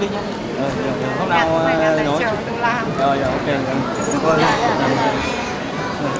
đi nhé rồi, rồi, rồi. hôm nào dạ, rồi rồi ok rồi. Dạ, dạ. Rồi.